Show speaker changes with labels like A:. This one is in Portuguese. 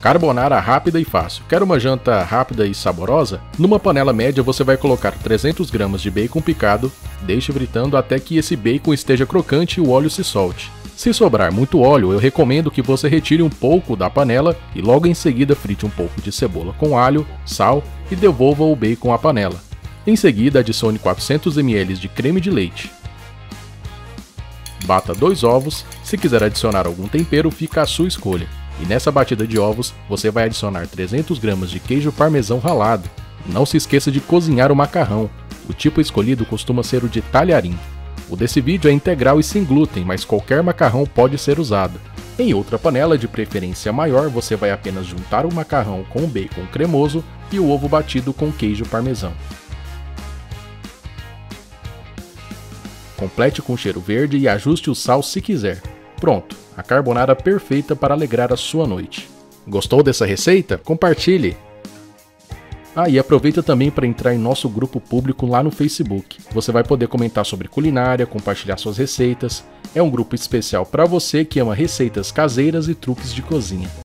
A: Carbonara rápida e fácil. Quer uma janta rápida e saborosa? Numa panela média você vai colocar 300 gramas de bacon picado, deixe fritando até que esse bacon esteja crocante e o óleo se solte. Se sobrar muito óleo, eu recomendo que você retire um pouco da panela e logo em seguida frite um pouco de cebola com alho, sal e devolva o bacon à panela. Em seguida, adicione 400 ml de creme de leite. Bata dois ovos, se quiser adicionar algum tempero, fica à sua escolha. E nessa batida de ovos, você vai adicionar 300 gramas de queijo parmesão ralado. Não se esqueça de cozinhar o macarrão. O tipo escolhido costuma ser o de talharim. O desse vídeo é integral e sem glúten, mas qualquer macarrão pode ser usado. Em outra panela de preferência maior, você vai apenas juntar o macarrão com o bacon cremoso e o ovo batido com queijo parmesão. Complete com cheiro verde e ajuste o sal se quiser. Pronto, a carbonara perfeita para alegrar a sua noite. Gostou dessa receita? Compartilhe! Ah, e aproveita também para entrar em nosso grupo público lá no Facebook. Você vai poder comentar sobre culinária, compartilhar suas receitas. É um grupo especial para você que ama receitas caseiras e truques de cozinha.